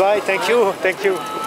Goodbye. Thank you. Thank you.